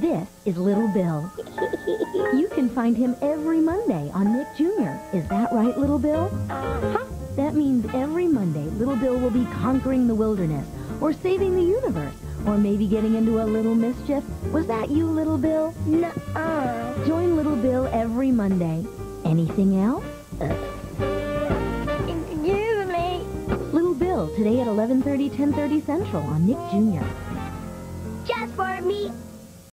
This is Little Bill. You can find him every Monday on Nick Jr. Is that right, Little Bill? Huh? That means every Monday, Little Bill will be conquering the wilderness, or saving the universe, or maybe getting into a little mischief. Was that you, Little Bill? Nuh-uh. Join Little Bill every Monday. Anything else? Excuse me. Little Bill, today at 11.30, 10.30 Central on Nick Jr. Just for me.